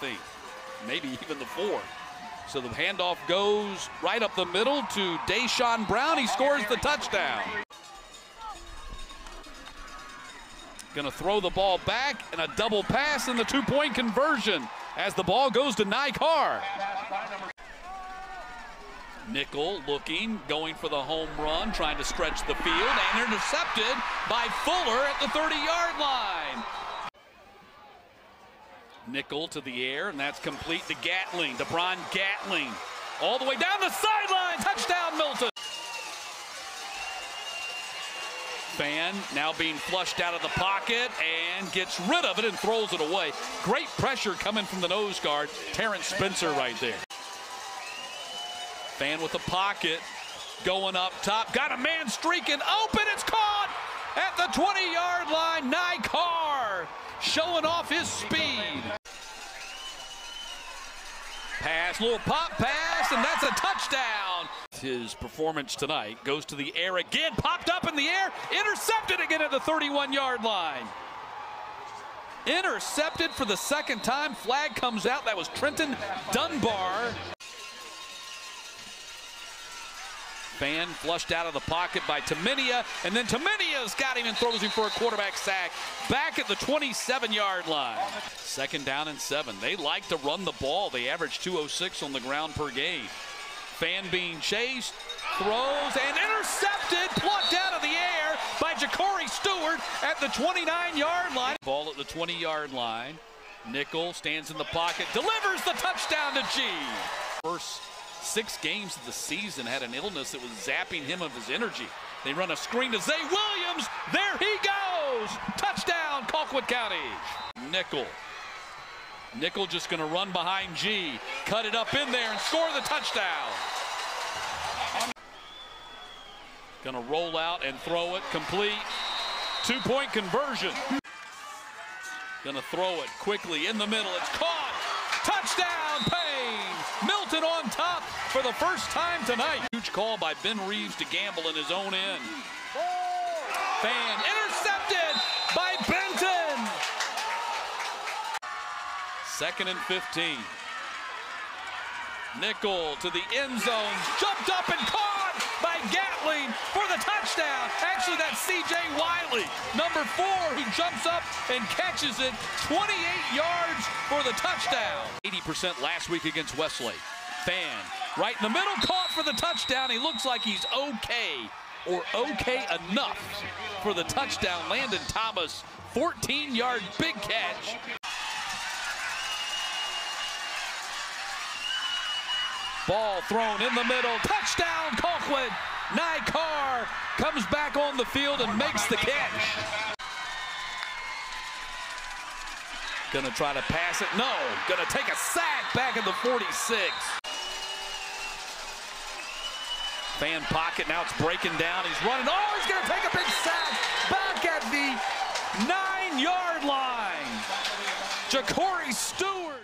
think. Maybe even the four. So the handoff goes right up the middle to Deshaun Brown. He scores the touchdown. Going to throw the ball back and a double pass and the two-point conversion as the ball goes to Nykar. Nickel looking, going for the home run, trying to stretch the field, and intercepted by Fuller at the 30-yard line. Nickel to the air, and that's complete to Gatling, DeBron Gatling. All the way down the sideline, touchdown Milton. Fan now being flushed out of the pocket and gets rid of it and throws it away. Great pressure coming from the nose guard, Terrence Spencer right there. Fan with the pocket, going up top, got a man streaking open, it's caught at the 20-yard line. Nykar showing off his speed. Pass, little pop pass, and that's a touchdown. His performance tonight goes to the air again, popped up in the air, intercepted again at the 31-yard line. Intercepted for the second time. Flag comes out. That was Trenton Dunbar. Fan flushed out of the pocket by Taminia, and then Taminia's got him and throws him for a quarterback sack back at the 27-yard line. Second down and seven. They like to run the ball. They average 206 on the ground per game. Fan being chased, throws, and intercepted, plucked out of the air by Ja'Cory Stewart at the 29-yard line. Ball at the 20-yard line. Nickel stands in the pocket, delivers the touchdown to G. First six games of the season had an illness that was zapping him of his energy. They run a screen to Zay Williams. There he goes. Touchdown, Colquitt County. Nickel. Nickel just going to run behind G. Cut it up in there and score the touchdown. Going to roll out and throw it complete. Two-point conversion. Going to throw it quickly in the middle. It's caught. Touchdown, Payne. Milton on top for the first time tonight. Huge call by Ben Reeves to gamble in his own end. Fan intercepted by Benton. Second and 15. Nickel to the end zone. Jumped up and caught by Gatling for the touchdown. Actually, that's C.J. Wiley. Number four, who jumps up and catches it 28 yards for the touchdown. 80% last week against Westlake. Fan right in the middle, caught for the touchdown. He looks like he's okay or okay enough for the touchdown. Landon Thomas, 14-yard big catch. Ball thrown in the middle. Touchdown, Colquitt. Nykar comes back on the field and makes the catch. Gonna try to pass it. No. Gonna take a sack back at the 46. Fan pocket. Now it's breaking down. He's running. Oh, he's gonna take a big sack back at the nine-yard line. Ja'Cory Stewart.